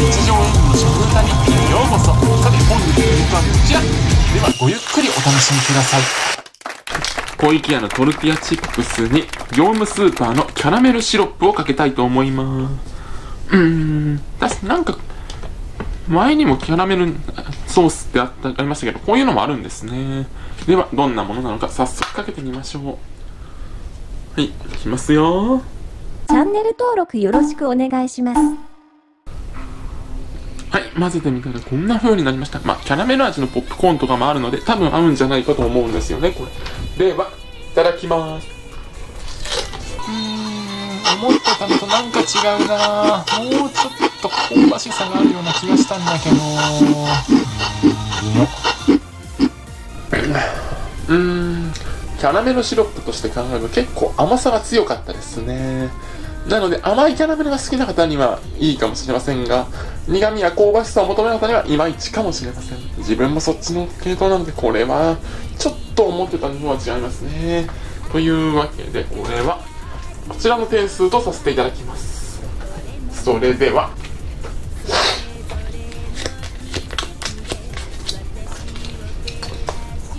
日常演舞の食歌日記にようこそ。さて本日の演舞はこちら。ではごゆっくりお楽しみください。小池屋のトルティアチップスに業務スーパーのキャラメルシロップをかけたいと思います。うーん。だなんか前にもキャラメルソースってあったありましたけどこういうのもあるんですね。ではどんなものなのか早速かけてみましょう。はいいきますよ。チャンネル登録よろしくお願いします。はい、混ぜてみたらこんな風になりました。まあ、キャラメル味のポップコーンとかもあるので、多分合うんじゃないかと思うんですよね、これ。では、いただきます。うーん、思ってたのとなんか違うなもうちょっと香ばしさがあるような気がしたんだけど。うーん、キャラメルシロップとして考えると結構甘さが強かったですね。なので甘いキャラメルが好きな方にはいいかもしれませんが、苦味や香ばしさを求める方にはいまいちかもしれません。自分もそっちの系統なので、これはちょっと思ってたのは違いますね。というわけで、これはこちらの点数とさせていただきます。それでは、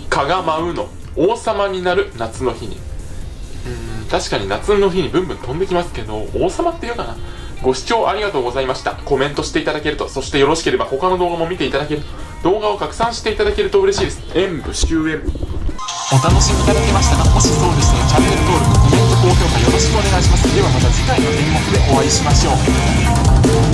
蚊が舞うの王様になる夏の日に。うん確かに夏の日にブンブン飛んできますけど、王様っていうかな。ご視聴ありがとうございました。コメントしていただけると、そしてよろしければ他の動画も見ていただける動画を拡散していただけると嬉しいです。演武終演。お楽しみいただけましたかもしそうでしたらチャンネル登録、コメント、高評価よろしくお願いします。ではまた次回の演目でお会いしましょう。